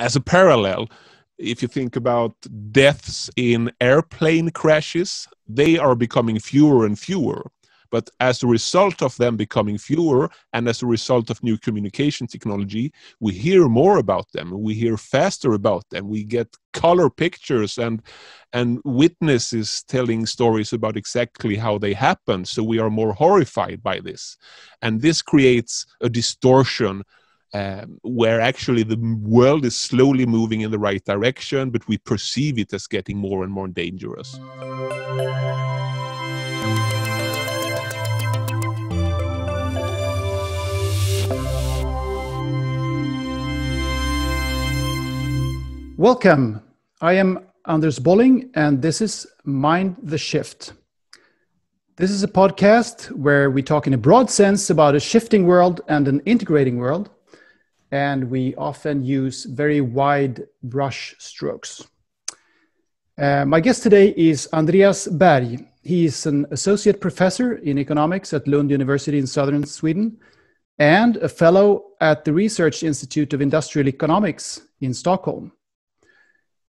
as a parallel, if you think about deaths in airplane crashes, they are becoming fewer and fewer. But as a result of them becoming fewer and as a result of new communication technology, we hear more about them. We hear faster about them. We get color pictures and and witnesses telling stories about exactly how they happen. So we are more horrified by this. And this creates a distortion um, where actually the world is slowly moving in the right direction, but we perceive it as getting more and more dangerous. Welcome. I am Anders Bolling, and this is Mind the Shift. This is a podcast where we talk in a broad sense about a shifting world and an integrating world and we often use very wide brush strokes. Uh, my guest today is Andreas Bergh. He is an associate professor in economics at Lund University in southern Sweden and a fellow at the Research Institute of Industrial Economics in Stockholm.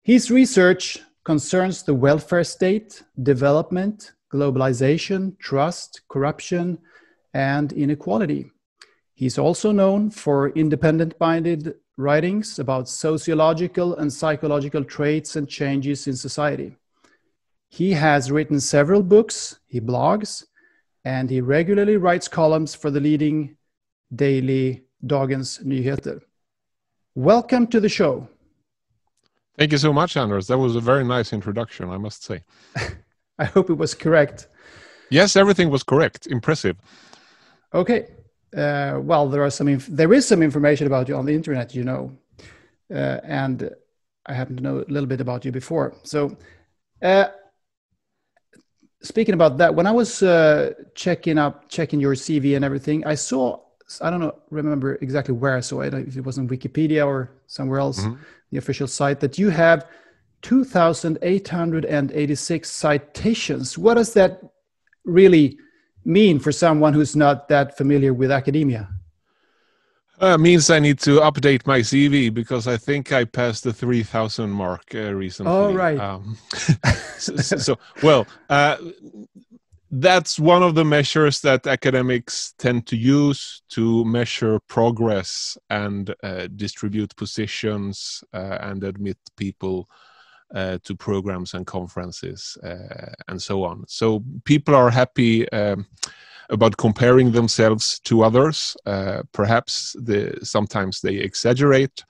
His research concerns the welfare state, development, globalization, trust, corruption, and inequality. He's also known for independent minded writings about sociological and psychological traits and changes in society. He has written several books, he blogs, and he regularly writes columns for the leading daily Dagens Nyheter. Welcome to the show. Thank you so much, Anders. That was a very nice introduction, I must say. I hope it was correct. Yes, everything was correct. Impressive. Okay uh, well, there are some inf- there is some information about you on the internet, you know, uh, and I happen to know a little bit about you before. So, uh, speaking about that, when I was uh, checking up, checking your CV and everything, I saw I don't know, remember exactly where I saw it. If it was on Wikipedia or somewhere else, mm-hmm. the official site that you have 2,886 citations. What does that really? Mean for someone who's not that familiar with academia? Uh, means I need to update my CV because I think I passed the 3,000 mark uh, recently. Oh, right. Um, so, so, well, uh, that's one of the measures that academics tend to use to measure progress and uh, distribute positions uh, and admit people uh, to programs and conferences uh, and so on. So people are happy um, about comparing themselves to others. Uh, perhaps the, sometimes they exaggerate,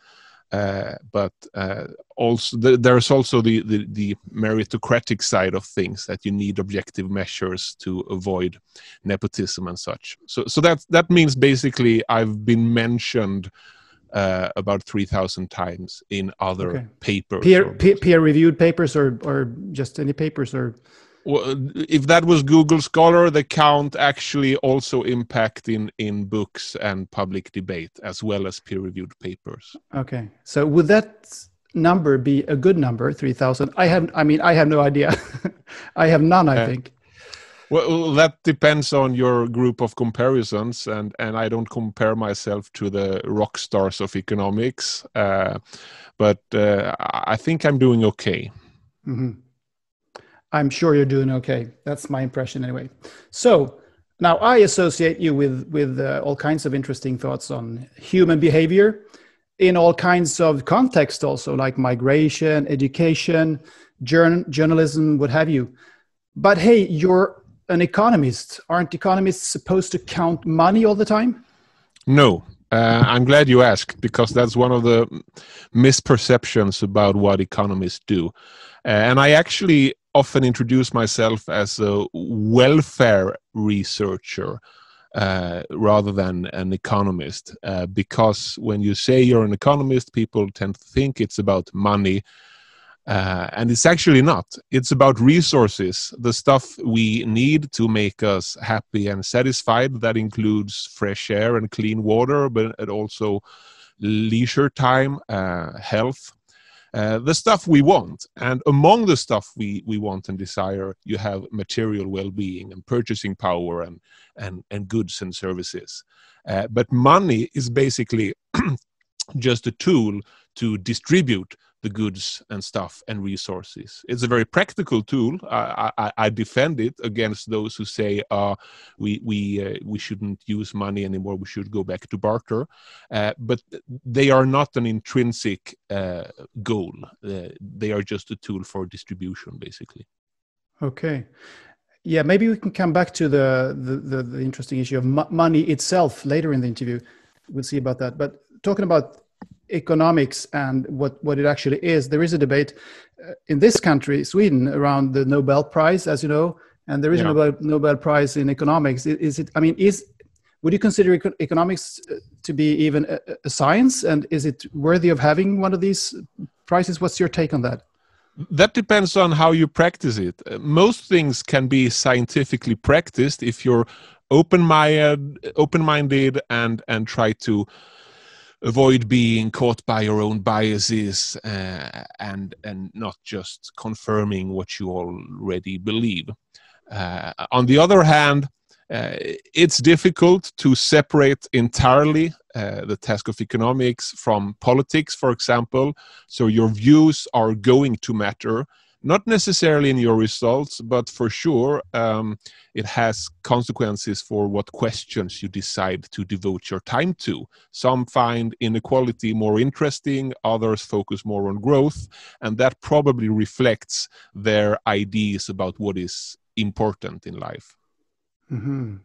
uh, but uh, also the, there's also the, the, the, meritocratic side of things that you need objective measures to avoid nepotism and such. So, so that that means basically I've been mentioned uh, about 3,000 times in other okay. papers. Peer, peer, peer, reviewed papers or, or just any papers or? Well, if that was Google Scholar, the count actually also impact in, in books and public debate as well as peer reviewed papers. Okay. So would that number be a good number, 3,000? I have, I mean, I have no idea. I have none, I uh, think. Well, that depends on your group of comparisons, and and I don't compare myself to the rock stars of economics, uh, but uh, I think I'm doing okay. Mm-hmm. I'm sure you're doing okay. That's my impression anyway. So now I associate you with with uh, all kinds of interesting thoughts on human behavior in all kinds of context, also like migration, education, journal, journalism, what have you. But hey, you're an economist. Aren't economists supposed to count money all the time? No. Uh, I'm glad you asked because that's one of the misperceptions about what economists do. Uh, and I actually often introduce myself as a welfare researcher uh, rather than an economist uh, because when you say you're an economist, people tend to think it's about money uh, and it's actually not. It's about resources, the stuff we need to make us happy and satisfied. That includes fresh air and clean water, but also leisure time, uh, health, uh, the stuff we want. And among the stuff we, we want and desire, you have material well being and purchasing power and, and, and goods and services. Uh, but money is basically just a tool to distribute the goods and stuff and resources. It's a very practical tool. I, I, I defend it against those who say uh, we we uh, we shouldn't use money anymore. We should go back to barter. Uh, but they are not an intrinsic uh, goal. Uh, they are just a tool for distribution, basically. Okay. Yeah, maybe we can come back to the the, the, the interesting issue of money itself later in the interview. We'll see about that. But talking about economics and what, what it actually is. There is a debate uh, in this country, Sweden, around the Nobel Prize, as you know, and there is yeah. a Nobel, Nobel Prize in economics. Is, is it? I mean, is would you consider eco economics uh, to be even a, a, science, and is it worthy of having one of these prizes? What's your take on that? That depends on how you practice it. Uh, most things can be scientifically practiced if you're open-minded, open-minded, and and try to avoid being caught by your own biases uh, and and not just confirming what you already believe. Uh, on the other hand, uh, it's difficult to separate entirely uh, the task of economics from politics, for example. So your views are going to matter not necessarily in your results, but for sure um, it has consequences for what questions you decide to devote your time to. Some find inequality more interesting, others focus more on growth, and that probably reflects their ideas about what is important in life. Mm-hmm.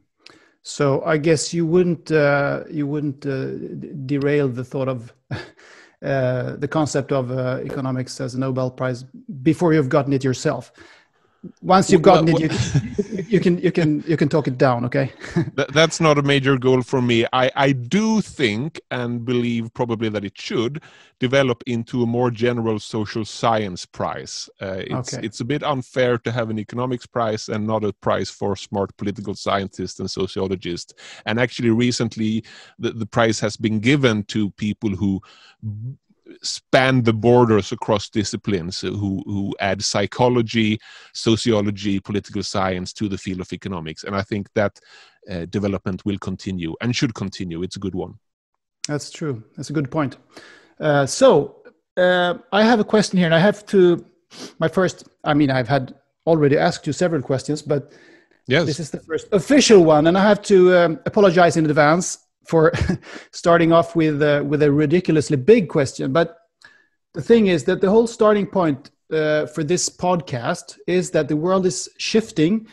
So I guess you wouldn't uh, you wouldn't uh, derail the thought of the concept of uh, economics as a Nobel Prize before you've gotten it yourself. Once you've gotten well, it, you, you, can you can you can talk it down. Okay. that's not a major goal for me. I I do think and believe probably that it should develop into a more general social science prize. Uh, it's okay. it's a bit unfair to have an economics prize and not a prize for smart political scientists and sociologists. And actually, recently the, the prize has been given to people who span the borders across disciplines who, who add psychology, sociology, political science to the field of economics. And I think that uh, development will continue and should continue. It's a good one. That's true. That's a good point. Uh, so uh, I have a question here, and I have to. My first, I mean, I've had already asked you several questions, but yes. this is the first official one, and I have to um, apologize in advance for starting off with uh, with a ridiculously big question. But the thing is that the whole starting point uh, for this podcast is that the world is shifting,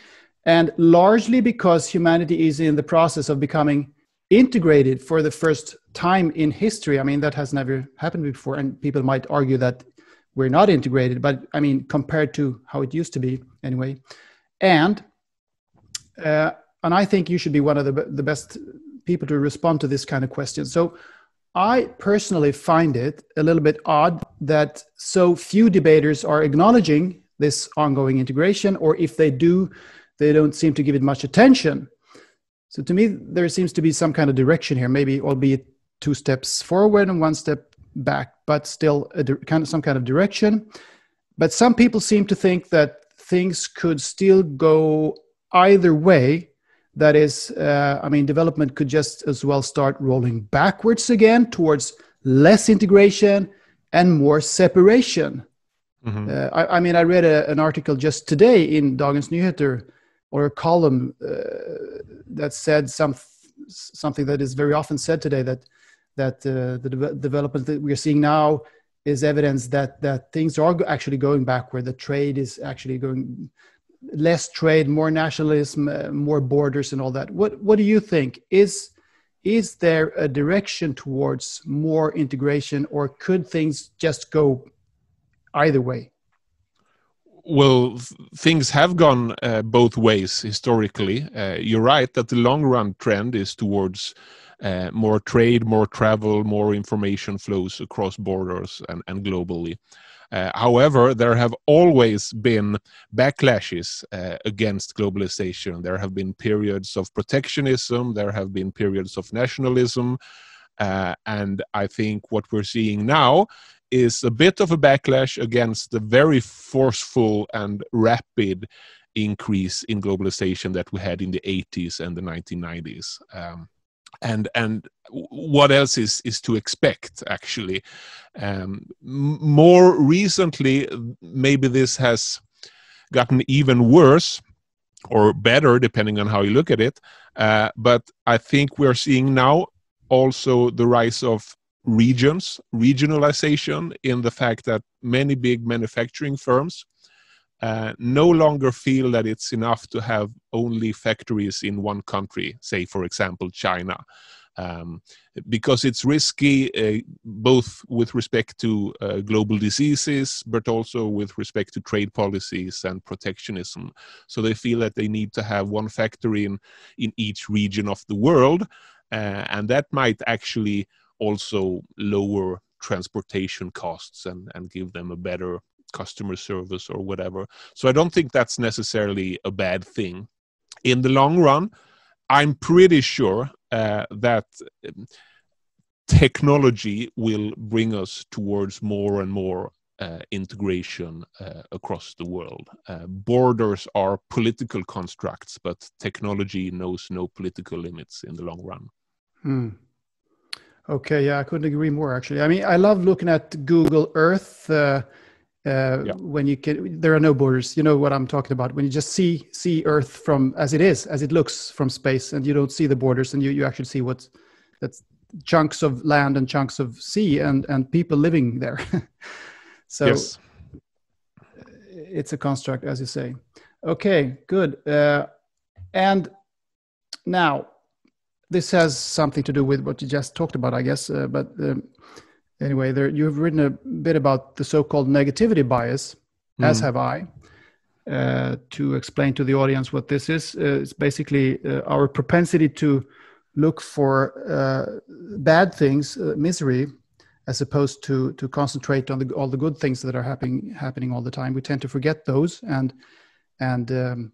and largely because humanity is in the process of becoming integrated for the first time in history. I mean, that has never happened before, and people might argue that we're not integrated, but I mean, compared to how it used to be, anyway. And uh, and I think you should be one of the the best people to respond to this kind of question. So I personally find it a little bit odd that so few debaters are acknowledging this ongoing integration, or if they do, they don't seem to give it much attention. So to me, there seems to be some kind of direction here, maybe albeit two steps forward and one step back, but still a kind of some kind of direction. But some people seem to think that things could still go either way that is uh, i mean development could just as well start rolling backwards again towards less integration and more separation mm-hmm. uh, I, I, mean i read a, an article just today in dagens nyheter or a column uh, that said some something that is very often said today that that uh, the de- development that we are seeing now is evidence that that things are actually going backward the trade is actually going less trade, more nationalism, uh, more borders, and all that. What what do you think? Is is there a direction towards more integration, or could things just go either way? Well, things have gone uh, both ways historically. Uh, you're right that the long run trend is towards uh, more trade, more travel, more information flows across borders and, and globally. Uh, however, there have always been backlashes uh, against globalization. There have been periods of protectionism, there have been periods of nationalism. Uh, and I think what we're seeing now is a bit of a backlash against the very forceful and rapid increase in globalization that we had in the 80s and the 1990s. Um, and and what else is is to expect actually. Um, more recently maybe this has gotten even worse or better depending on how you look at it. Uh, but i think we're seeing now also the rise of regions regionalization in the fact that many big manufacturing firms uh, no longer feel that it's enough to have only factories in one country, say, for example, China. Um, because it's risky uh, both with respect to uh, global diseases but also with respect to trade policies and protectionism so they feel that they need to have one factory in in each region of the world uh, and that might actually also lower transportation costs and and give them a better customer service or whatever. So I don't think that's necessarily a bad thing. In the long run, I'm pretty sure uh, that um, technology will bring us towards more and more uh, integration uh, across the world. Uh, borders are political constructs, but technology knows no political limits in the long run. Hmm. Okay, yeah, I couldn't agree more. Actually, I mean, I love looking at Google Earth uh, uh, yeah. when you can there are no borders. You know what i'm talking about. When you just see see earth from as it is as it looks from space and you don't see the borders and you, you actually see what's that's chunks of land and chunks of sea and and people living there. So yes. it's a construct as you say. Okay good. Uh, and now this has something to do with what you just talked about i guess uh, but um, anyway, there you've written a bit about the so-called negativity bias, mm. as have I. Uh, to explain to the audience what this is, uh, it's basically uh, our propensity to look for uh, bad things, uh, misery, as opposed to to concentrate on the, all the good things that are happening happening all the time. We tend to forget those and and um,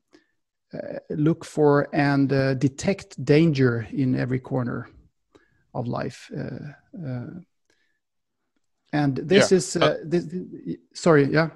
uh, look for and detect danger in every corner of life and this yeah. is uh, uh, this, sorry yeah.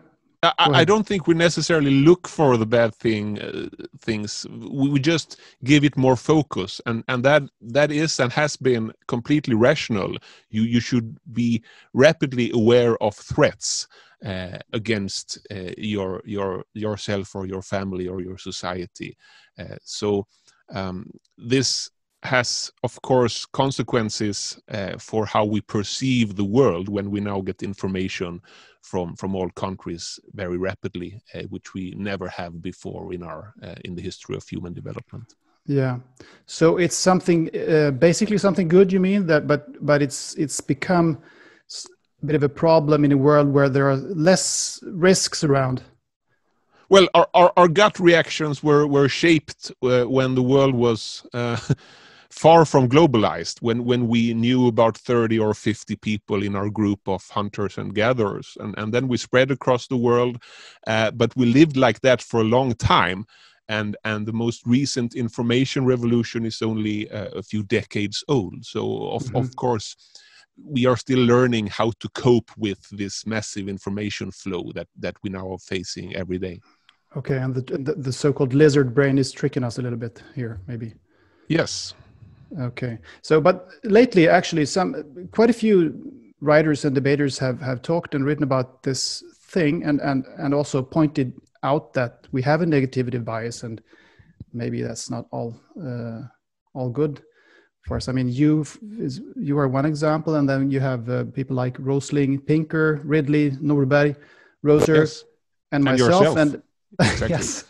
I, I, don't think we necessarily look for the bad thing uh, things. We, we, just give it more focus. And and that that is and has been completely rational. You you should be rapidly aware of threats uh, against uh, your your yourself or your family or your society. Uh, so um, this has, of course, consequences uh, for how we perceive the world when we now get information from from all countries very rapidly, uh, which we never have before in our uh, in the history of human development. Yeah, so it's something uh, basically something good. You mean that, but but it's it's become a bit of a problem in a world where there are less risks around. Well, our, our, our gut reactions were, were shaped uh, when the world was uh, far from globalized when when we knew about 30 or 50 people in our group of hunters and gatherers and, and then we spread across the world uh, but we lived like that for a long time and and the most recent information revolution is only uh, a few decades old. So of, mm-hmm. of course we are still learning how to cope with this massive information flow that that we now are facing every day. Okay and the, the, the so-called lizard brain is tricking us a little bit here maybe. Yes Okay. So, but lately, actually, some quite a few writers and debaters have have talked and written about this thing, and and and also pointed out that we have a negativity bias, and maybe that's not all uh, all good for us. I mean, you is you are one example, and then you have uh, people like Rosling, Pinker, Ridley, Norberg, Roser, yes. and, and myself, and exactly. yes,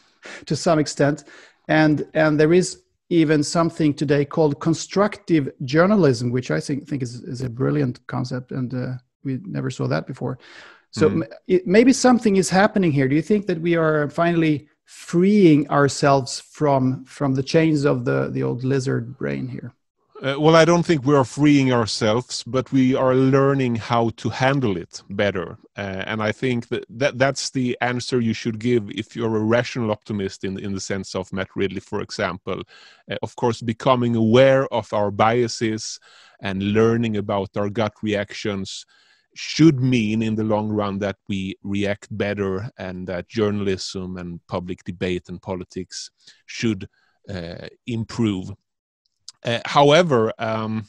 to some extent, and and there is even something today called constructive journalism, which I think, think is, is a brilliant concept, and uh, we never saw that before. So mm. it, maybe something is happening here. Do you think that we are finally freeing ourselves from from the chains of the the old lizard brain here? Uh, well, I don't think we are freeing ourselves, but we are learning how to handle it better. Uh, and I think that, that that's the answer you should give if you're a rational optimist in, in the sense of Matt Ridley, for example. Uh, of course, becoming aware of our biases and learning about our gut reactions should mean in the long run that we react better and that journalism and public debate and politics should uh, improve Uh, however, um,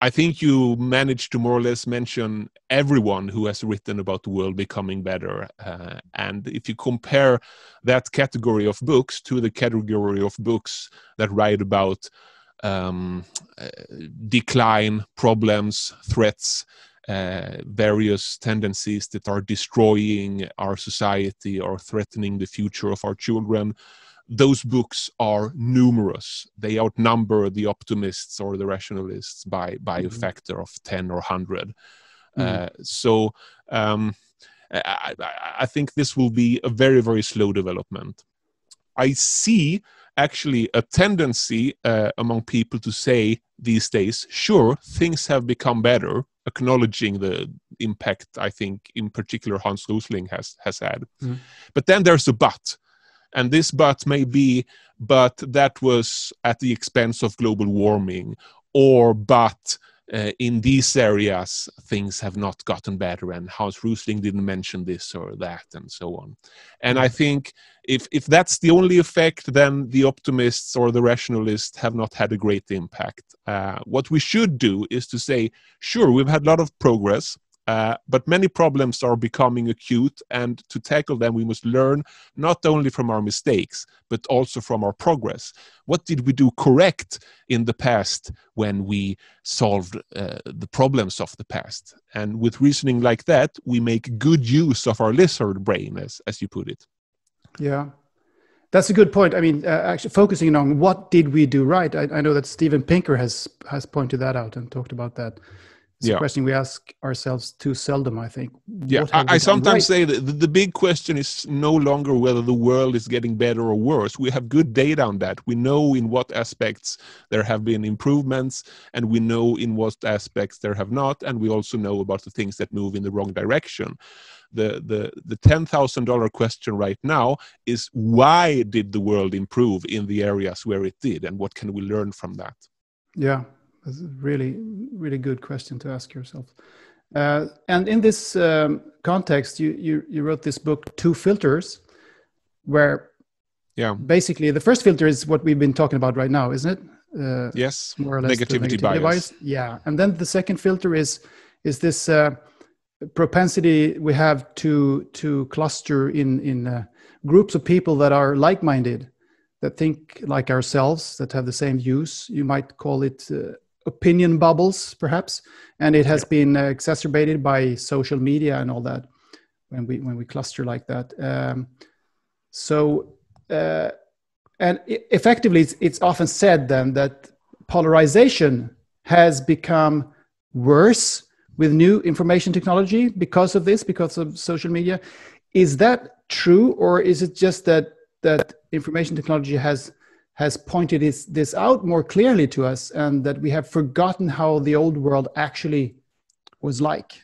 I think you managed to more or less mention everyone who has written about the world becoming better. Uh, and if you compare that category of books to the category of books that write about um, uh, decline, problems, threats, uh, various tendencies that are destroying our society or threatening the future of our children, those books are numerous. They outnumber the optimists or the rationalists by by mm-hmm. a factor of ten or 100 mm-hmm. uh, so um, I, I, think this will be a very very slow development. I see actually a tendency uh, among people to say these days, sure, things have become better, acknowledging the impact I think in particular Hans Rosling has has had. Mm. But then there's a but and this but may be but that was at the expense of global warming or but uh, in these areas things have not gotten better and Hans Rosling didn't mention this or that and so on. And I think if if that's the only effect, then the optimists or the rationalists have not had a great impact. Uh, what we should do is to say, sure, we've had a lot of progress. Uh, but many problems are becoming acute, and to tackle them, we must learn not only from our mistakes, but also from our progress. What did we do correct in the past when we solved uh, the problems of the past? And with reasoning like that, we make good use of our lizard brain, as, as you put it. Yeah. That's a good point. I mean, uh, actually, focusing on what did we do right. I, I know that Steven Pinker has has pointed that out and talked about that it's yeah. a question we ask ourselves too seldom, I think. Yeah, I, I sometimes right? say that the, big question is no longer whether the world is getting better or worse. We have good data on that. We know in what aspects there have been improvements, and we know in what aspects there have not, and we also know about the things that move in the wrong direction. The, the, the $10,000 question right now is why did the world improve in the areas where it did, and what can we learn from that? Yeah, that's a really, really good question to ask yourself. Uh, and in this um, context, you, you, you wrote this book, Two Filters, where yeah, basically the first filter is what we've been talking about right now, isn't it? Uh, yes, more or less negativity, negativity bias. bias. Yeah, and then the second filter is is this uh, propensity we have to to cluster in in uh, groups of people that are like-minded, that think like ourselves, that have the same views. You might call it uh, opinion bubbles, perhaps, and it has been uh, exacerbated by social media and all that when we when we cluster like that. Um, so, uh, and effectively, it's, it's often said then that polarization has become worse with new information technology because of this, because of social media. Is that true, or is it just that that information technology has has pointed this, this out more clearly to us and that we have forgotten how the old world actually was like?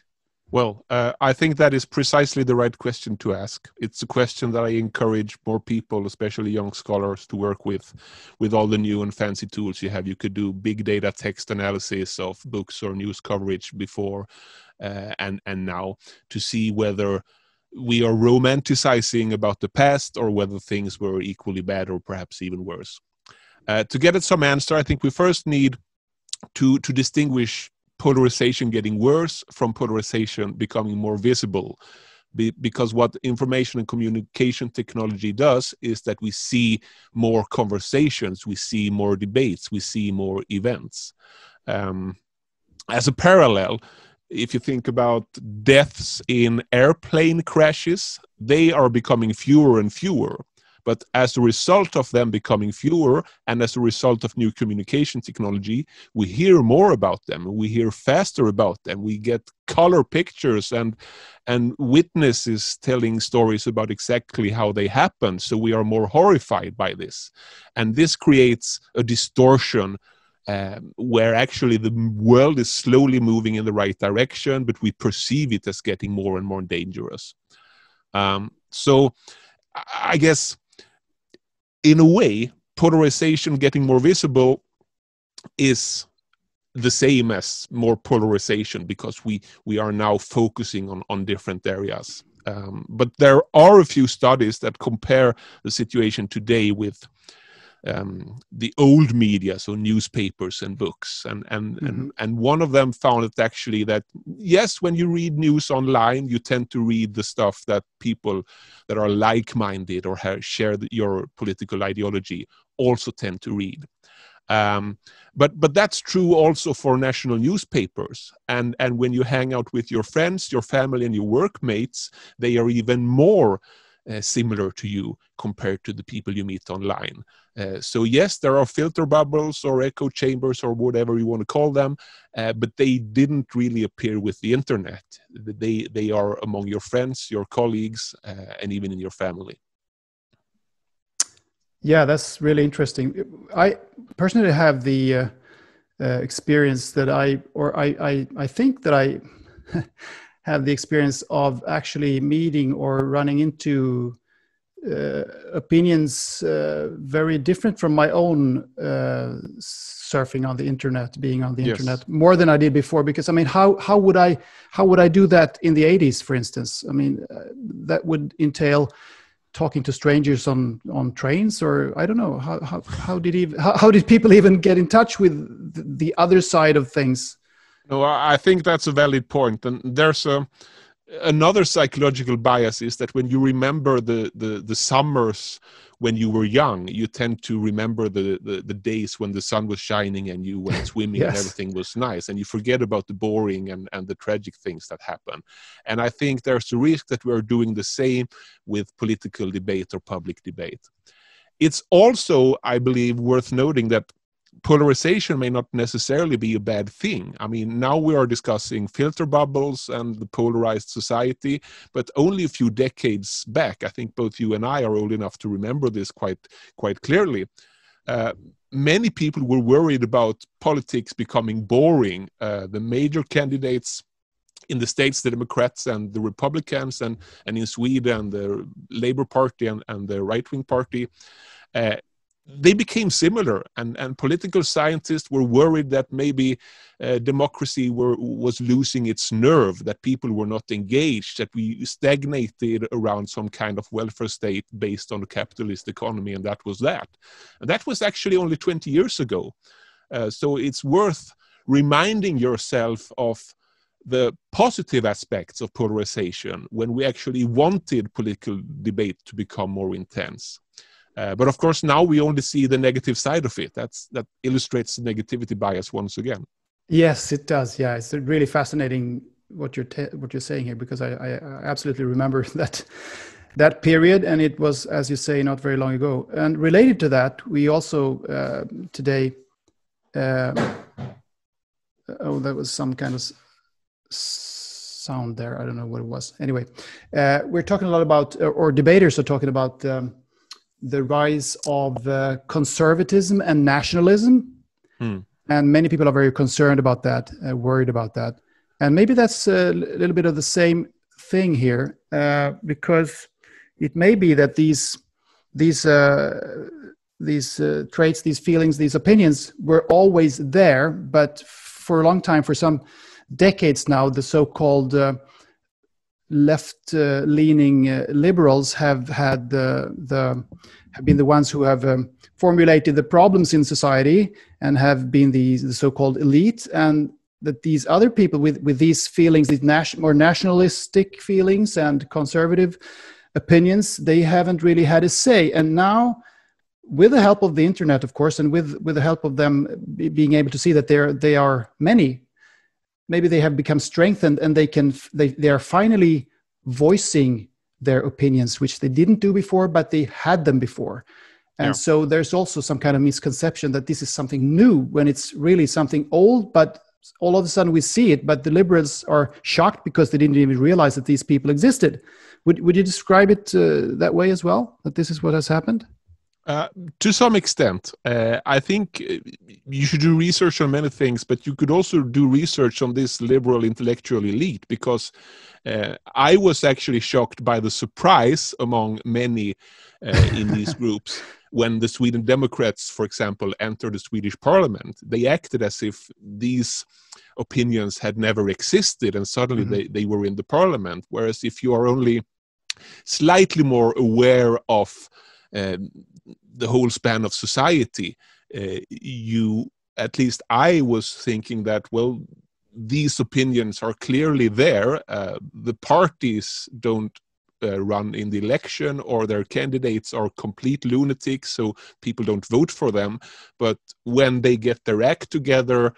Well, uh, I think that is precisely the right question to ask. It's a question that I encourage more people, especially young scholars, to work with, with all the new and fancy tools you have. You could do big data text analysis of books or news coverage before uh, and and now to see whether we are romanticizing about the past or whether things were equally bad or perhaps even worse. Uh, to get at some answer, I think we first need to, to distinguish polarization getting worse from polarization becoming more visible. Be, because what information and communication technology does is that we see more conversations, we see more debates, we see more events. Um, as a parallel, if you think about deaths in airplane crashes, they are becoming fewer and fewer. But as a result of them becoming fewer and as a result of new communication technology, we hear more about them. We hear faster about them. We get color pictures and and witnesses telling stories about exactly how they happen. So we are more horrified by this. And this creates a distortion um, where actually the world is slowly moving in the right direction, but we perceive it as getting more and more dangerous. Um, so I guess in a way, polarization getting more visible is the same as more polarization because we we are now focusing on on different areas um, but there are a few studies that compare the situation today with um, the old media, so newspapers and books, and and, mm-hmm. and and one of them found it actually that yes, when you read news online, you tend to read the stuff that people that are like-minded or have, share the, your political ideology also tend to read. Um, but but that's true also for national newspapers. And and when you hang out with your friends, your family, and your workmates, they are even more uh, similar to you compared to the people you meet online. Uh, so yes, there are filter bubbles or echo chambers or whatever you want to call them, uh, but they didn't really appear with the internet. They they are among your friends, your colleagues, uh, and even in your family. Yeah, that's really interesting. I personally have the uh, experience that I, or I, I, I think that I have the experience of actually meeting or running into uh, opinions uh, very different from my own uh, surfing on the internet, being on the yes. internet more than I did before. Because I mean, how how would I how would I do that in the '80s, for instance? I mean, uh, that would entail talking to strangers on on trains or i don't know how how, how did even how, how, did people even get in touch with the other side of things no i think that's a valid point. And there's a another psychological bias is that when you remember the the, the summers when you were young you tend to remember the, the, the days when the sun was shining and you went swimming yes. and everything was nice and you forget about the boring and, and the tragic things that happen. And i think there's a risk that we're doing the same with political debate or public debate. It's also i believe worth noting that polarization may not necessarily be a bad thing. I mean, now we are discussing filter bubbles and the polarized society, but only a few decades back, I think both you and I are old enough to remember this quite quite clearly. Uh, many people were worried about politics becoming boring. Uh, the major candidates in the states, the Democrats and the Republicans, and, and in Sweden, the Labour Party and, and the right wing party, uh, they became similar and, and political scientists were worried that maybe uh, democracy were, was losing its nerve that people were not engaged that we stagnated around some kind of welfare state based on a capitalist economy and that was that. And that was actually only 20 years ago. Uh, so it's worth reminding yourself of the positive aspects of polarization when we actually wanted political debate to become more intense uh, but of course, now we only see the negative side of it. That's that illustrates the negativity bias once again. Yes, it does. Yeah, it's really fascinating what you're what you're saying here because I, I absolutely remember that that period, and it was, as you say, not very long ago. And related to that, we also uh, today. Uh, oh, that was some kind of sound there. I don't know what it was. Anyway, uh, we're talking a lot about, or debaters are talking about. Um, the rise of uh, conservatism and nationalism. Hmm. And many people are very concerned about that, uh, worried about that. And maybe that's a little bit of the same thing here, uh, because it may be that these these uh, these uh, traits, these feelings, these opinions were always there, but for a long time, for some decades now, the so-called uh, left-leaning uh, liberals have had the, the have been the ones who have um, formulated the problems in society and have been the, the so-called elite, and that these other people with with these feelings, these more nationalistic feelings and conservative opinions, they haven't really had a say, and now with the help of the internet, of course, and with with the help of them being able to see that there they are many maybe they have become strengthened and they can they, they are finally voicing their opinions which they didn't do before but they had them before. And yeah. so there's also some kind of misconception that this is something new when it's really something old but all of a sudden we see it but the liberals are shocked because they didn't even realize that these people existed. Would, would you describe it uh, that way as well that this is what has happened uh, to some extent, uh, I think uh, you should do research on many things, but you could also do research on this liberal intellectual elite because uh, I was actually shocked by the surprise among many uh, in these groups when the Sweden Democrats, for example, entered the Swedish parliament. They acted as if these opinions had never existed and suddenly mm -hmm. they, they were in the parliament. Whereas if you are only slightly more aware of um, the whole span of society, uh, you at least I was thinking that well, these opinions are clearly there. Uh, the parties don't uh, run in the election or their candidates are complete lunatics so people don't vote for them but when they get their act together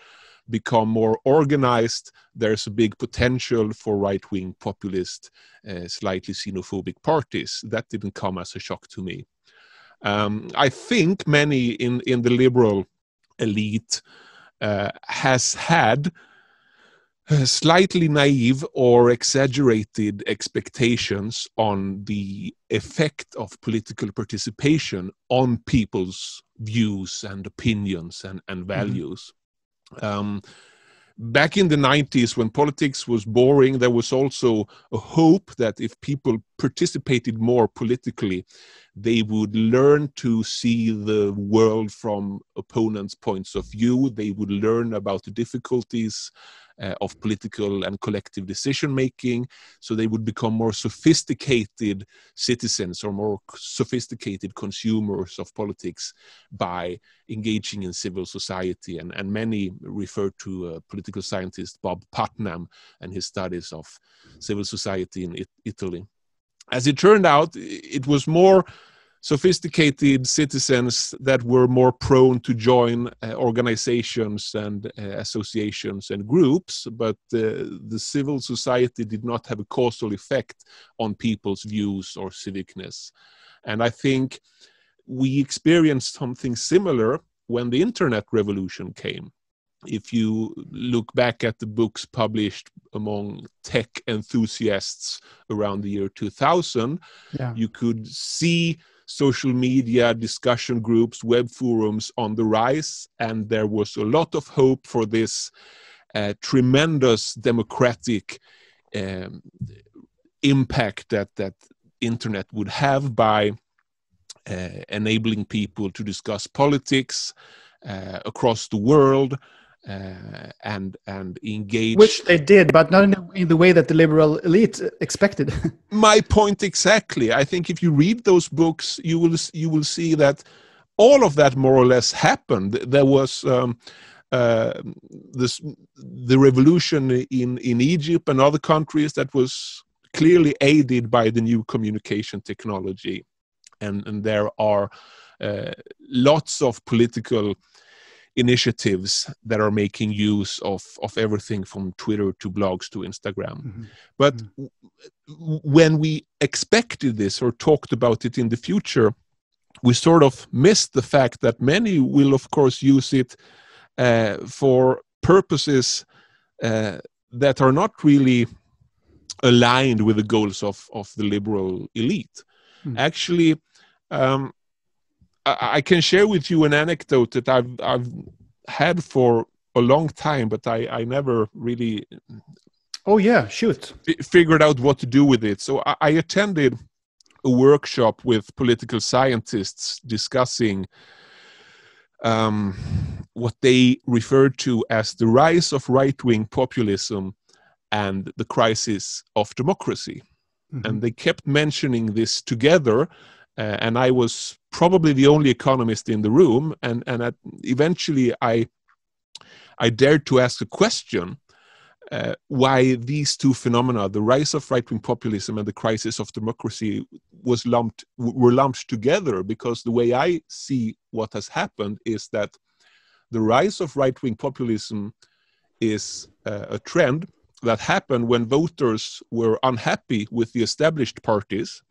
become more organized there's a big potential for right-wing populist uh, slightly xenophobic parties that didn't come as a shock to me um, i think many in in the liberal elite uh, has had slightly naive or exaggerated expectations on the effect of political participation on people's views and opinions and, and mm-hmm. values. Mm-hmm. Um, back in the 90s, when politics was boring, there was also a hope that if people participated more politically, they would learn to see the world from opponents' points of view. They would learn about the difficulties uh, of political and collective decision making. So they would become more sophisticated citizens or more sophisticated consumers of politics by engaging in civil society. And, and many refer to uh, political scientist Bob Putnam and his studies of civil society in it Italy. As it turned out, it was more sophisticated citizens that were more prone to join uh, organizations and uh, associations and groups, but uh, the civil society did not have a causal effect on people's views or civicness. And I think we experienced something similar when the internet revolution came. If you look back at the books published among tech enthusiasts around the year 2000, yeah. you could see social media discussion groups, web forums on the rise, and there was a lot of hope for this uh, tremendous democratic um, impact that that internet would have by uh, enabling people to discuss politics uh, across the world and and engage which they did but not in the, in the way that the liberal elite expected. My point exactly. I think if you read those books you will you will see that all of that more or less happened. There was um, uh, this the revolution in in Egypt and other countries that was clearly aided by the new communication technology. And and there are uh, lots of political initiatives that are making use of of everything from Twitter to blogs to Instagram. Mm-hmm. But mm-hmm. when we expected this or talked about it in the future, we sort of missed the fact that many will, of course, use it uh, for purposes uh, that are not really aligned with the goals of of the liberal elite. Mm-hmm. Actually. Um, I can share with you an anecdote that I've I've had for a long time, but I I never really. Oh yeah, shoot. figured out what to do with it. So I, I attended a workshop with political scientists discussing um, what they referred to as the rise of right wing populism and the crisis of democracy. Mm-hmm. And they kept mentioning this together uh, and I was probably the only economist in the room. And and at, eventually, I I dared to ask a question: uh, why these two phenomena, the rise of right-wing populism and the crisis of democracy, was lumped were lumped together? Because the way I see what has happened is that the rise of right-wing populism is uh, a trend that happened when voters were unhappy with the established parties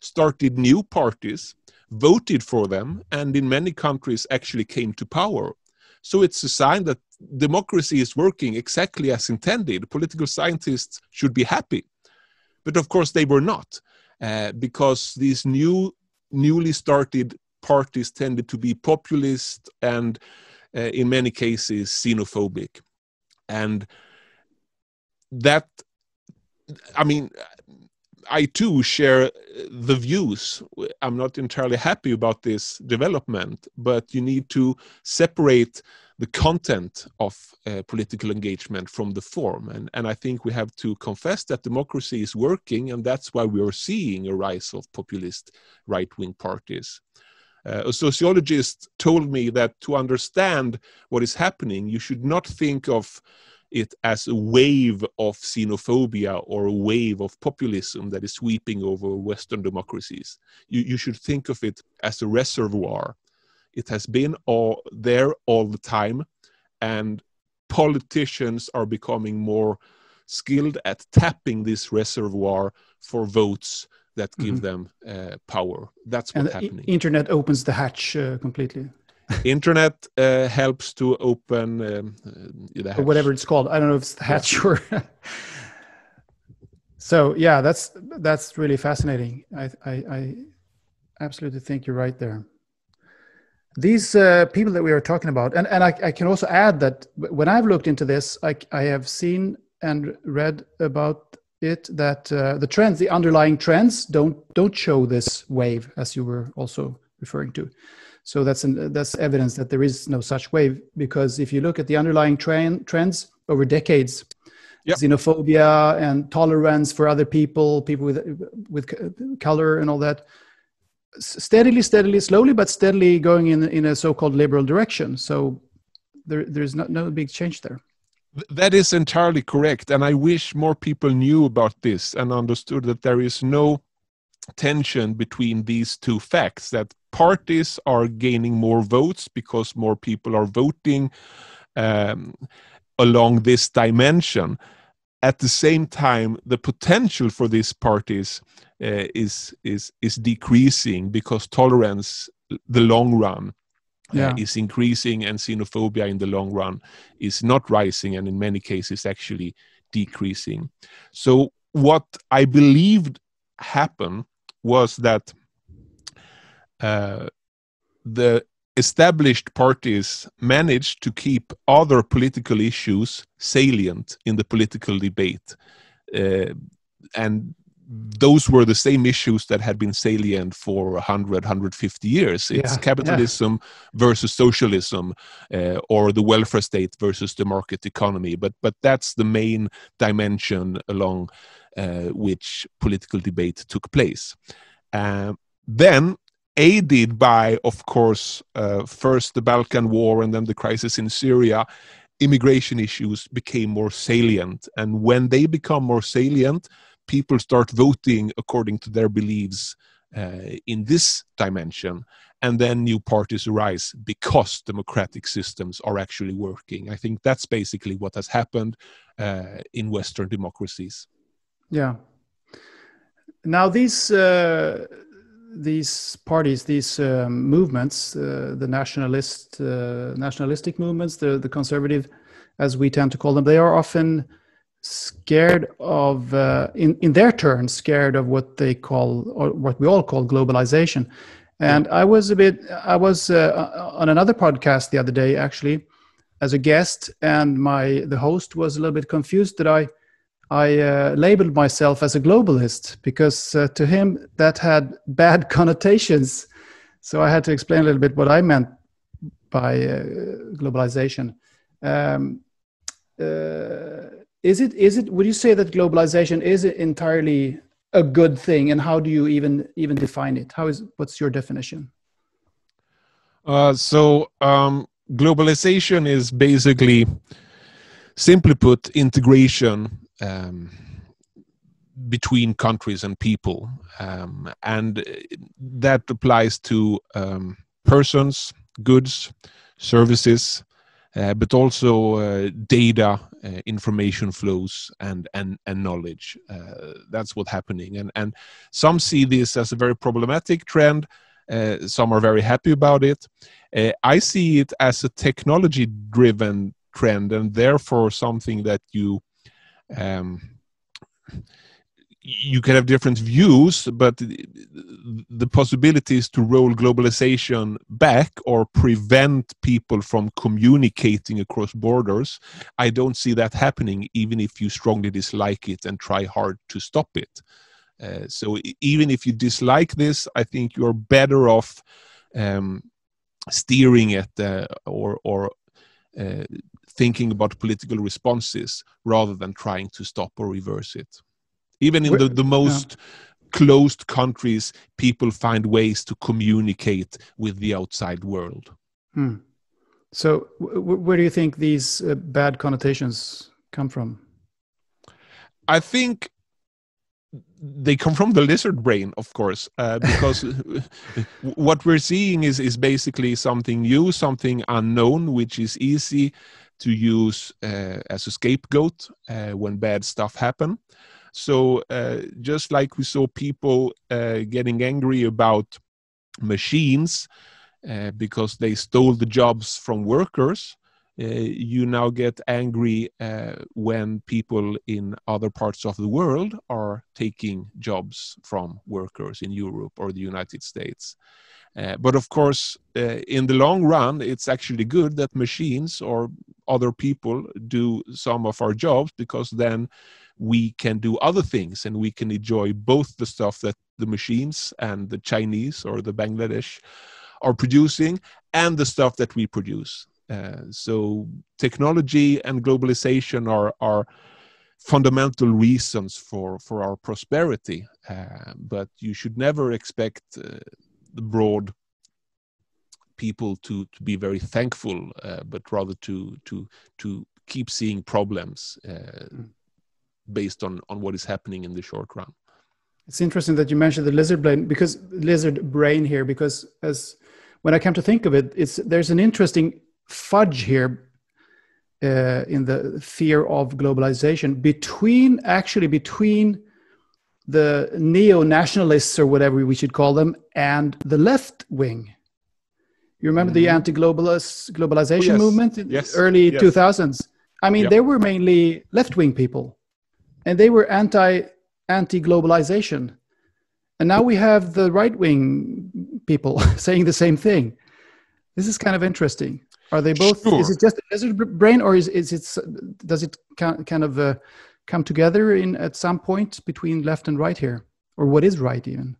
started new parties, voted for them, and in many countries actually came to power. So it's a sign that democracy is working exactly as intended. Political scientists should be happy. But of course, they were not, uh, because these new, newly started parties tended to be populist and, uh, in many cases, xenophobic. And that, I mean, I too share the views. I'm not entirely happy about this development, but you need to separate the content of uh, political engagement from the form. And, and I think we have to confess that democracy is working, and that's why we are seeing a rise of populist right wing parties. Uh, a sociologist told me that to understand what is happening, you should not think of it as a wave of xenophobia or a wave of populism that is sweeping over Western democracies. You, you should think of it as a reservoir. It has been all there all the time, and politicians are becoming more skilled at tapping this reservoir for votes that give mm -hmm. them uh, power. That's what's happening. Internet opens the hatch uh, completely internet uh, helps to open um, uh, or whatever it's called. I don't know if it's the hatch or. so yeah, that's that's really fascinating. I I, I absolutely think you're right there. These uh, people that we are talking about, and and I, I can also add that when I've looked into this, I I have seen and read about it that uh, the trends, the underlying trends, don't don't show this wave as you were also referring to. So that's an, that's evidence that there is no such wave because if you look at the underlying trend, trends over decades, yep. xenophobia and tolerance for other people, people with with color and all that, steadily, steadily, slowly but steadily going in in a so-called liberal direction. So there there's no, no big change there. That is entirely correct, and I wish more people knew about this and understood that there is no tension between these two facts that parties are gaining more votes because more people are voting um, along this dimension. At the same time, the potential for these parties uh, is is is decreasing because tolerance, the long run, uh, yeah. uh, is increasing, and xenophobia in the long run is not rising, and in many cases actually decreasing. So, what I believed happened was that uh, the established parties managed to keep other political issues salient in the political debate. Uh, and those were the same issues that had been salient for 100 150 years it's yeah, capitalism yeah. versus socialism uh, or the welfare state versus the market economy but but that's the main dimension along which political debate took place uh, then aided by, of course, uh, first the Balkan War and then the crisis in Syria, immigration issues became more salient. And when they become more salient, people start voting according to their beliefs uh, in this dimension. And then new parties arise because democratic systems are actually working. I think that's basically what has happened uh, in Western democracies. Yeah. Now, these. Uh these parties, these um, movements, uh, the nationalist, uh, nationalistic movements, the the conservative, as we tend to call them, they are often scared of, uh, in in their turn, scared of what they call or what we all call globalization. And I was a bit, I was uh, on another podcast the other day, actually, as a guest, and my the host was a little bit confused that I I uh, labeled myself as a globalist because uh, to him that had bad connotations. So I had to explain a little bit what I meant by uh, globalization. Um, uh, is it? Is it? Would you say that globalization is entirely a good thing, and how do you even even define it? How is? What's your definition? Uh, so um, globalization is basically, simply put, integration um, between countries and people, um, and that applies to um, persons, goods, services, uh, but also uh, data, uh, information flows, and and and knowledge. Uh, that's what's happening, and and some see this as a very problematic trend. Uh, some are very happy about it. Uh, I see it as a technology-driven trend, and therefore something that you um, you can have different views, but the possibilities to roll globalization back or prevent people from communicating across borders, I don't see that happening, even if you strongly dislike it and try hard to stop it. Uh, so even if you dislike this, I think you're better off um, steering it uh, or or uh, thinking about political responses rather than trying to stop or reverse it. Even in the, the most closed countries, people find ways to communicate with the outside world. Hmm. So, where do you think these uh, bad connotations come from? I think they come from the lizard brain, of course, uh, because what we're seeing is is basically something new, something unknown, which is easy to use uh, as a scapegoat uh, when bad stuff happen. So uh, just like we saw people uh, getting angry about machines uh, because they stole the jobs from workers, uh, you now get angry uh, when people in other parts of the world are taking jobs from workers in Europe or the United States. Uh, but of course, uh, in the long run, it's actually good that machines or other people do some of our jobs because then we can do other things and we can enjoy both the stuff that the machines and the Chinese or the Bangladesh are producing and the stuff that we produce. Uh, so technology and globalization are are fundamental reasons for for our prosperity, uh, but you should never expect uh, the broad people to to be very thankful, uh, but rather to to to keep seeing problems uh, based on on what is happening in the short run. It's interesting that you mentioned the lizard brain because lizard brain here because as when I come to think of it, it's there's an interesting fudge here uh, in the fear of globalization between actually between the neo-nationalists or whatever we should call them and the left wing you remember mm-hmm. the anti-globalist globalization oh, yes. movement in yes. early yes. 2000s i mean they were mainly left-wing people and they were anti anti-globalization and now we have the right-wing people saying the same thing this is kind of interesting are they both? Sure. Is it just a lizard brain, or is is it does it kind of uh, come together in at some point between left and right here, or what is right even?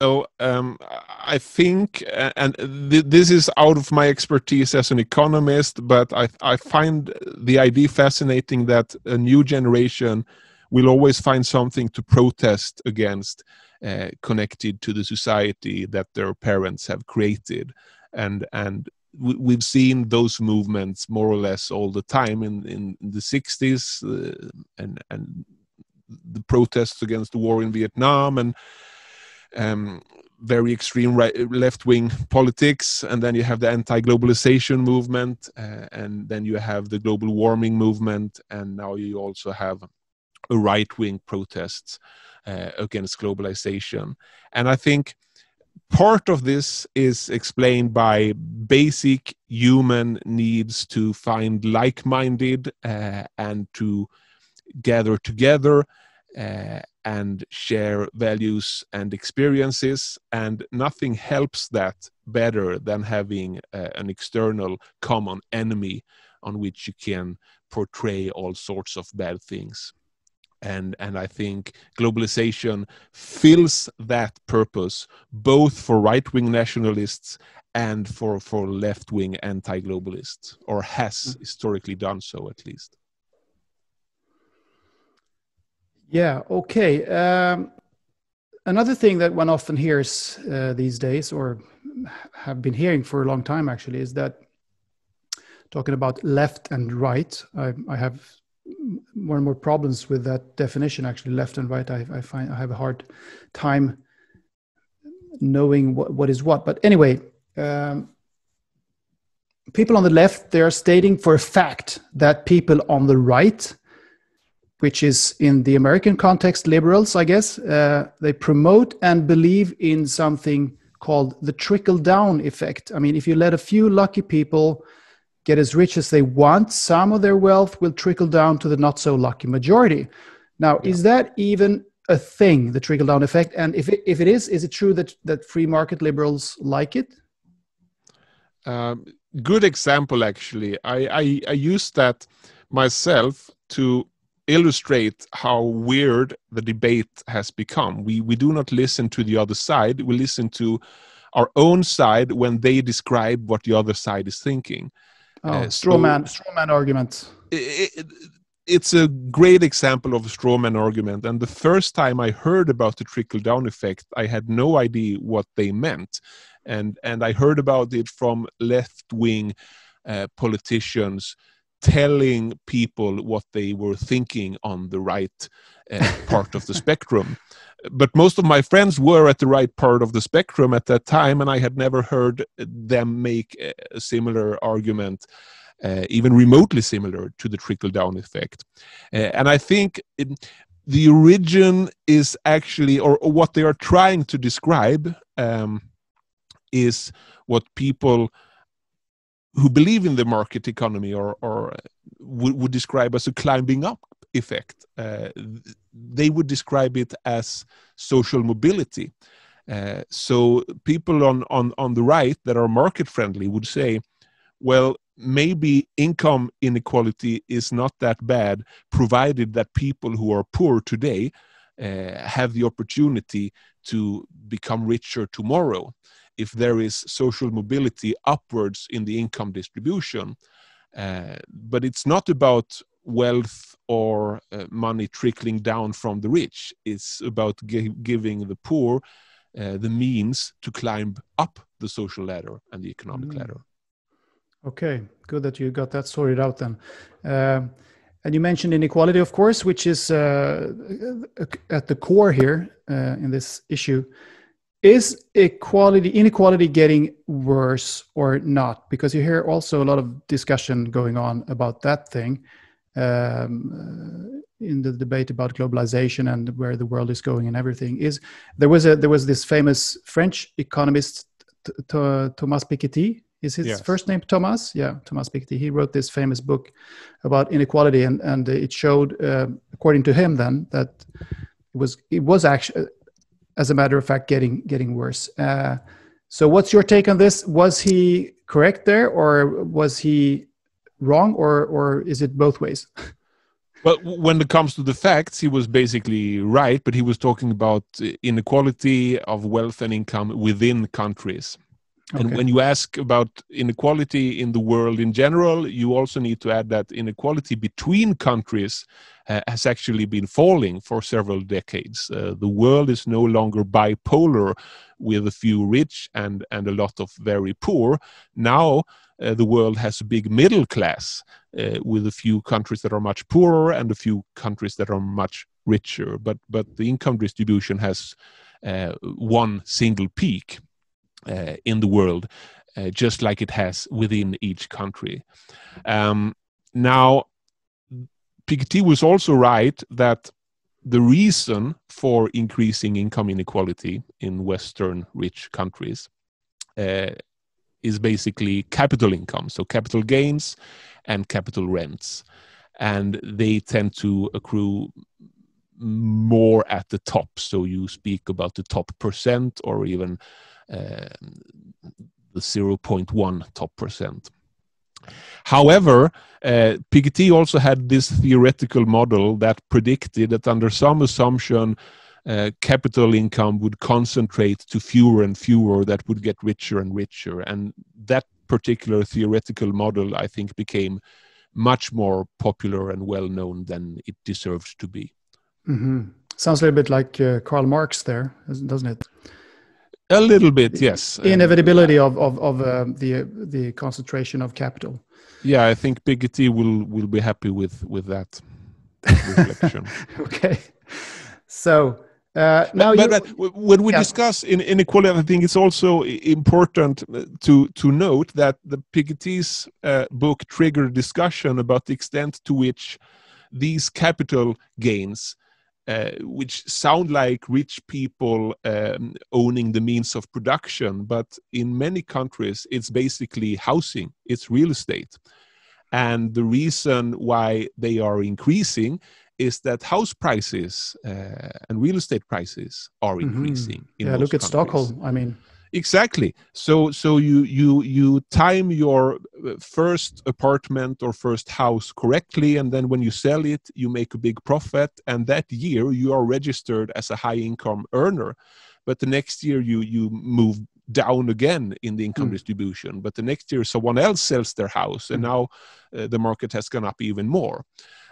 Oh, um, I think, and th this is out of my expertise as an economist, but I, I find the idea fascinating that a new generation will always find something to protest against uh, connected to the society that their parents have created and and we've seen those movements more or less all the time in in the 60s uh, and and the protests against the war in Vietnam and um, very extreme right, left-wing politics. And then you have the anti-globalization movement uh, and then you have the global warming movement. And now you also have a right-wing protests uh, against globalization. And i think part of this is explained by basic human needs to find like-minded uh, and to gather together uh, and share values and experiences and nothing helps that better than having uh, an external common enemy on which you can portray all sorts of bad things and and I think globalization fills that purpose both for right wing nationalists and for for left wing anti globalists, or has mm. historically done so at least. Yeah. Okay. Um, another thing that one often hears uh, these days, or have been hearing for a long time, actually, is that talking about left and right. I, I have more and more problems with that definition actually left and right. I, I find i have a hard time knowing what, what is what. But anyway um, people on the left they are stating for a fact that people on the right which is in the american context liberals i guess uh, they promote and believe in something called the trickle down effect. I mean if you let a few lucky people get as rich as they want, some of their wealth will trickle down to the not so lucky majority. Now, yeah. is that even a thing, the trickle down effect? And if it, if it is, is it true that, that free market liberals like it? Um, good example, actually. I, I, I use that myself to illustrate how weird the debate has become. We, we do not listen to the other side, we listen to our own side when they describe what the other side is thinking. Oh, uh, straw man, straw man argument. It, it, it's a great example of a strawman argument. And the first time I heard about the trickle down effect, I had no idea what they meant. And, and I heard about it from left wing uh, politicians telling people what they were thinking on the right uh, part of the spectrum. But most of my friends were at the right part of the spectrum at that time, and I had never heard them make a similar argument uh, even remotely similar to the trickle down effect. Uh, and I think it, the origin is actually, or, or, what they are trying to describe, um, is what people who believe in the market economy or, or would, would describe as a climbing up effect. Uh, they would describe it as social mobility. Uh, so people on, on, on the right that are market friendly would say, well, maybe income inequality is not that bad, provided that people who are poor today uh, have the opportunity to become richer tomorrow. If there is social mobility upwards in the income distribution, uh, but it's not about wealth or uh, money trickling down from the rich. It's about giving the poor uh, the means to climb up the social ladder and the economic mm. ladder. Okay, good that you got that sorted out then. Uh, and you mentioned inequality, of course, which is uh, at the core here uh, in this issue. Is equality inequality getting worse or not? Because you hear also a lot of discussion going on about that thing um, in the debate about globalization and where the world is going and everything. Is there was a there was this famous French economist Thomas Piketty is his yes. first name Thomas? Yeah, Thomas Piketty. He wrote this famous book about inequality, and and it showed, uh, according to him, then that it was it was actually, as a matter of fact, getting getting worse. Uh, so, what's your take on this? Was he correct there, or was he wrong, or or is it both ways? Well, when it comes to the facts, he was basically right, but he was talking about inequality of wealth and income within countries. And okay. when you ask about inequality in the world in general, you also need to add that inequality between countries uh, has actually been falling for several decades. Uh, the world is no longer bipolar with a few rich and, and a lot of very poor. Now, uh, the world has a big middle class uh, with a few countries that are much poorer and a few countries that are much richer. But, but the income distribution has uh, one single peak uh, in the world, uh, just like it has within each country. Um, now, Piketty was also right that the reason for increasing income inequality in Western rich countries uh, is basically capital income, so capital gains and capital rents. And they tend to accrue more at the top. So you speak about the top percent or even the 0.1 top percent. However, uh, Piketty also had this theoretical model that predicted that under some assumption, uh, capital income would concentrate to fewer and fewer that would get richer and richer. And that particular theoretical model, I think, became much more popular and well known than it deserved to be. Mm-hmm. Sounds a little bit like uh, Karl Marx there, doesn't it? A little bit, yes. Inevitability of of, of uh, the the concentration of capital. Yeah, I think Piketty will will be happy with with that reflection. okay, so. Uh, now but, but, but when we yeah. discuss in, inequality, I think it's also important uh, to to note that the Piketty's uh, book triggered discussion about the extent to which these capital gains uh, which sound like rich people um, owning the means of production, but in many countries, it's basically housing, it's real estate. And the reason why they are increasing is that house prices uh, and real estate prices are mm-hmm. increasing. Mm-hmm. yeah, look at countries. Stockholm. I mean, exactly. So so you you you time your uh, first apartment or first house correctly and then when you sell it you make a big profit and that year you are registered as a high income earner. But the next year you you move down again in the income mm. distribution. But the next year someone else sells their house and mm. now uh, the market has gone up even more.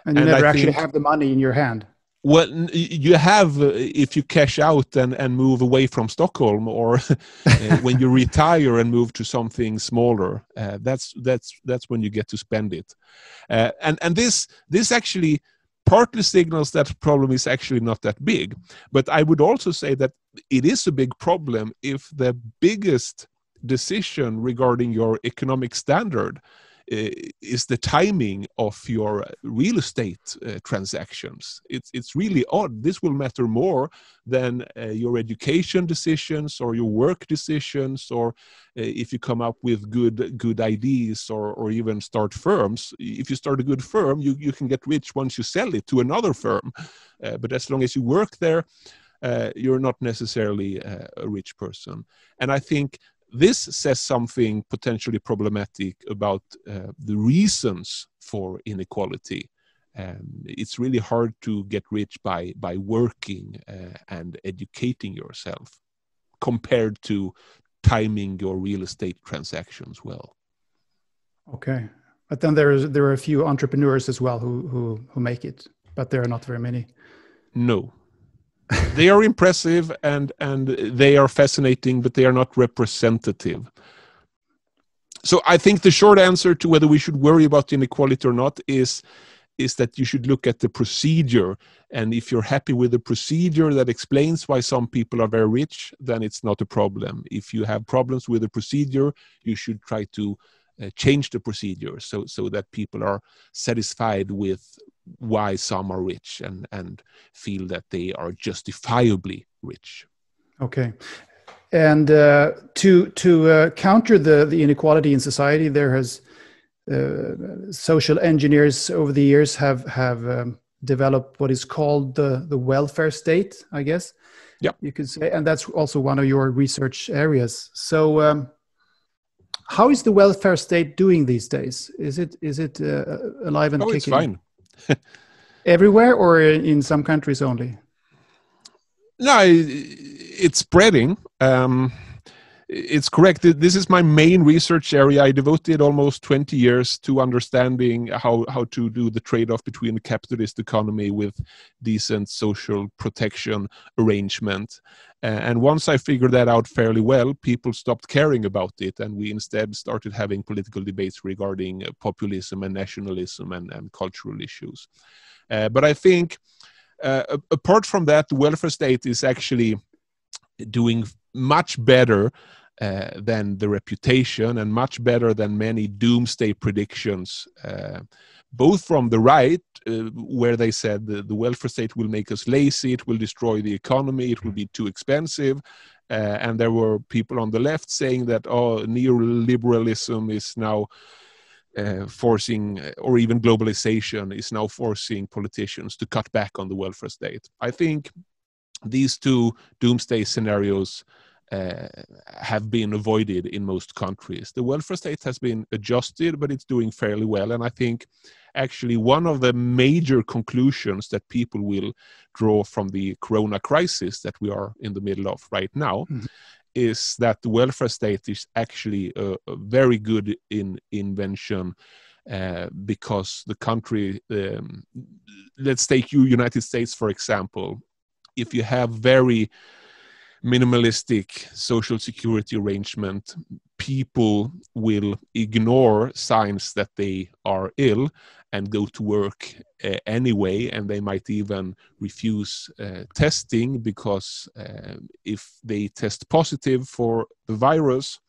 And you and never I actually think, have the money in your hand well you have uh, if you cash out and, and move away from stockholm or uh, when you retire and move to something smaller uh, that's that's that's when you get to spend it. Uh, and and this this actually partly signals that problem is actually not that big. But i would also say that it is a big problem if the biggest decision regarding your economic standard is the timing of your real estate uh, transactions. It's it's really odd. This will matter more than uh, your education decisions or your work decisions, or uh, if you come up with good good ideas or or even start firms. If you start a good firm, you you can get rich once you sell it to another firm. Uh, but as long as you work there. Uh, you're not necessarily uh, a rich person. And I think this says something potentially problematic about uh, the reasons for inequality. Um, it's really hard to get rich by by working uh, and educating yourself, compared to timing your real estate transactions well. Okay, but then there is there are a few entrepreneurs as well who who who make it, but there are not very many. No, they are impressive and and they are fascinating, but they are not representative. So I think the short answer to whether we should worry about inequality or not is is that you should look at the procedure and if you're happy with the procedure that explains why some people are very rich then it's not a problem if you have problems with the procedure you should try to change the procedure so so that people are satisfied with why some are rich and and feel that they are justifiably rich. Okay. And uh, to to uh, counter the the inequality in society there has uh, social engineers over the years have have um, developed what is called the the welfare state i guess. Yeah. You could say and that's also one of your research areas. So um, how is the welfare state doing these days is it is it uh, alive and oh, kicking it's fine everywhere or in some countries only? No, it's spreading. Um, it's correct. This is my main research area. I devoted almost 20 years to understanding how, how to do the trade off between the capitalist economy with decent social protection arrangement. and once I figured that out fairly well, people stopped caring about it, and we instead started having political debates regarding uh, populism and nationalism and, and cultural issues. Uh, but I think, uh, apart from that, the welfare state is actually doing much better uh, than the reputation and much better than many doomsday predictions, uh, both from the right, uh, where they said the, the, welfare state will make us lazy, it will destroy the economy, it will be too expensive. Uh, and there were people on the left saying that, oh, neoliberalism is now uh, forcing, or even globalization is now forcing politicians to cut back on the welfare state. I think these two doomsday scenarios uh, have been avoided in most countries. The welfare state has been adjusted, but it's doing fairly well. And I think actually one of the major conclusions that people will draw from the corona crisis that we are in the middle of right now mm-hmm. is that the welfare state is actually a, a very good in invention uh, because the country um, let's take you united states for example if you have very minimalistic social security arrangement, people will ignore signs that they are ill and go to work uh, anyway, and they might even refuse uh, testing because uh, if they test positive for the virus,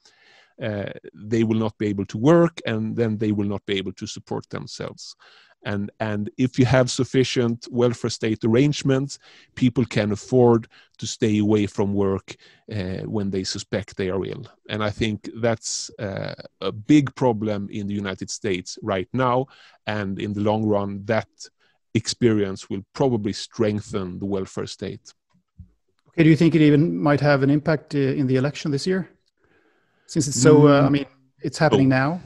they will not be able to work and then they will not be able to support themselves and and if you have sufficient welfare state arrangements people can afford to stay away from work uh, when they suspect they are ill. And i think that's uh, a big problem in the united states right now. And in the long run that experience will probably strengthen the welfare state. Okay do you think it even might have an impact uh, in the election this year? Since it's so uh, i mm. mean it's happening oh. now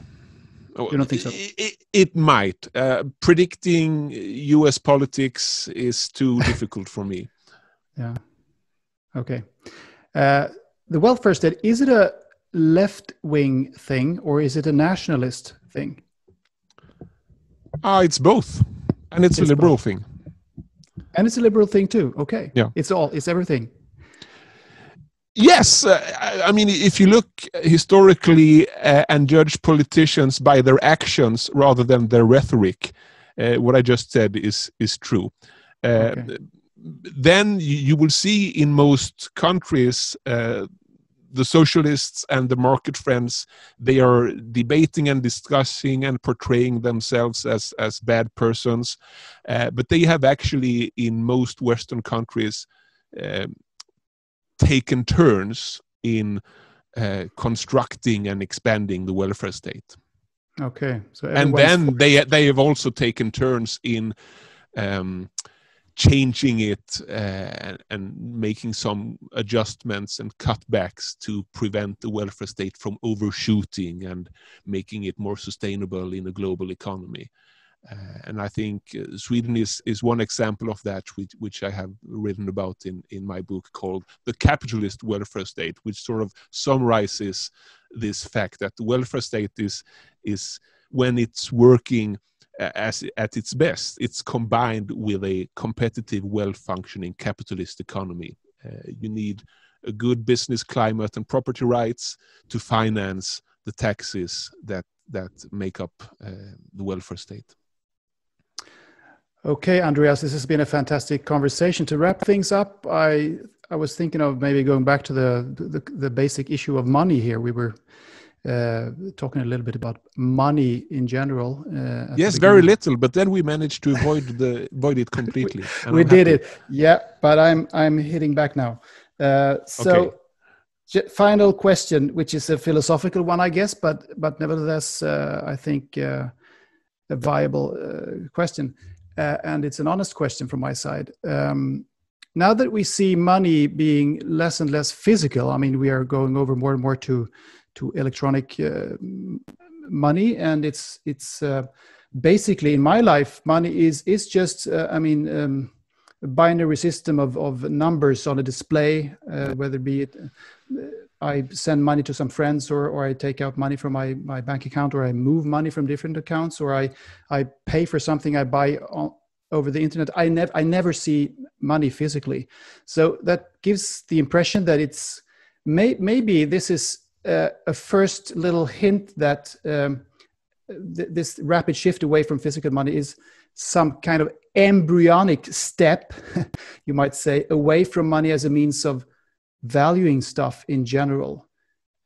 Oh, you don't think so? It, it might. Uh, predicting U.S. politics is too difficult for me. Yeah. Okay. Uh, the welfare state is it a left wing thing or is it a nationalist thing? Ah, uh, it's both, and it's, it's a liberal both. thing. And it's a liberal thing too. Okay. Yeah. It's all. It's everything. Yes, uh, I mean, if you look historically uh, and judge politicians by their actions rather than their rhetoric, uh, what I just said is is true. Uh, okay. Then you will see in most countries uh, the socialists and the market friends they are debating and discussing and portraying themselves as as bad persons, uh, but they have actually in most Western countries taken turns in uh, constructing and expanding the welfare state. Okay, so and then they they have also taken turns in um, changing it uh, and making some adjustments and cutbacks to prevent the welfare state from overshooting and making it more sustainable in a global economy. Uh, and I think uh, Sweden is, is one example of that, which, which I have written about in, in my book called The Capitalist Welfare State, which sort of summarizes this fact that the welfare state is, is when it's working as at its best, it's combined with a competitive, well-functioning capitalist economy. Uh, you need a good business climate and property rights to finance the taxes that that make up uh, the welfare state. Okay, Andreas, this has been a fantastic conversation. To wrap things up, I I was thinking of maybe going back to the the, the basic issue of money here. We were uh, talking a little bit about money in general. Uh, yes, very little, but then we managed to avoid the avoid it completely. we, we did it, yeah. But I'm I'm hitting back now. Uh, so, okay. final question, which is a philosophical one, I guess, but but nevertheless, uh, I think uh, a viable uh, question uh, and it's an honest question from my side. Um, now that we see money being less and less physical, I mean, we are going over more and more to to electronic uh, money, and it's it's uh, basically in my life, money is is just, uh, I mean. Um, a binary system of, of numbers on a display, uh, whether be it I send money to some friends or, or I take out money from my, my bank account or I move money from different accounts or I, I pay for something I buy on, over the internet. I, never I never see money physically. So that gives the impression that it's may, maybe this is a first little hint that um, th- this rapid shift away from physical money is some kind of embryonic step, you might say, away from money as a means of valuing stuff in general.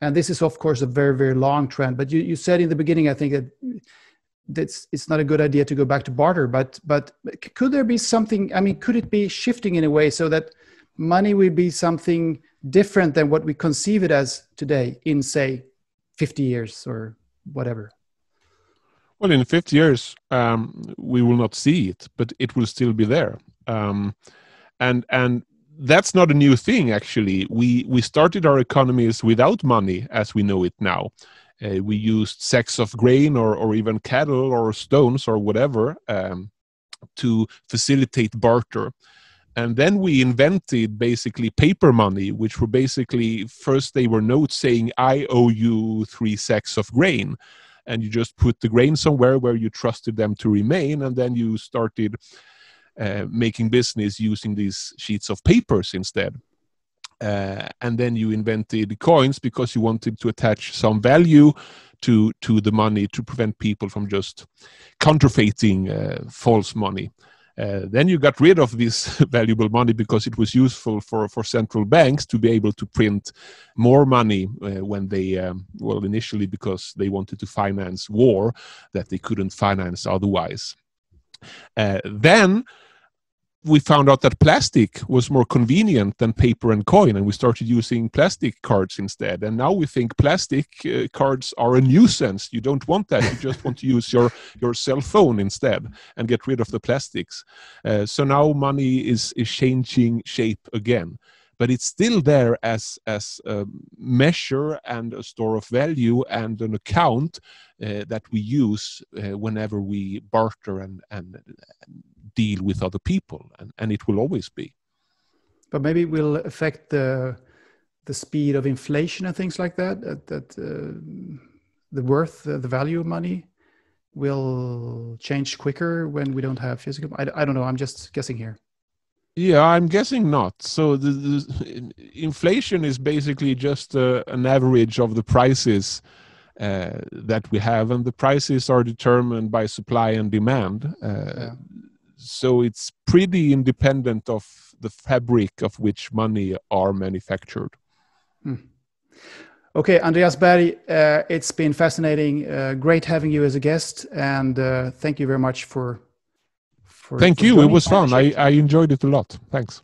And this is, of course, a very, very long trend. But you, you said in the beginning, I think that that's it's not a good idea to go back to barter. But but could there be something? I mean, could it be shifting in a way so that money will be something different than what we conceive it as today in say 50 years or whatever? Well, in 50 years, um, we will not see it, but it will still be there. Um, and and that's not a new thing actually. We we started our economies without money as we know it now. Uh, we used sacks of grain or, or even cattle or stones or whatever um, to facilitate barter. And then we invented basically paper money which were basically first they were notes saying i owe you three sacks of grain. And you just put the grain somewhere where you trusted them to remain and then you started uh, making business using these sheets of papers instead. Uh, and then you invented coins because you wanted to attach some value to to the money to prevent people from just counterfeiting uh, false money. Uh, then you got rid of this valuable money because it was useful for, for central banks to be able to print more money uh, when they, um, well, initially because they wanted to finance war that they couldn't finance otherwise. Uh, then we found out that plastic was more convenient than paper and coin and we started using plastic cards instead. And now we think plastic uh, cards are a nuisance. You don't want that. You just want to use your your cell phone instead and get rid of the plastics. Uh, so now money is is changing shape again. But it's still there as as a measure and a store of value and an account uh, that we use uh, whenever we barter and, and deal with other people and, and it will always be but maybe it will affect the the speed of inflation and things like that. That, that uh, the worth, uh, the value of money, will change quicker when we don't have physical. I, I don't know. I'm just guessing here. Yeah, I'm guessing not. So the, the inflation is basically just uh, an average of the prices uh, that we have, and the prices are determined by supply and demand. Uh, yeah. So it's pretty independent of the fabric of which money are manufactured. Hmm. Okay, Andreas Bergh, uh, it's been fascinating. Uh, great having you as a guest, and uh, thank you very much for. for thank for you. It was fun. I, I enjoyed it a lot. Thanks.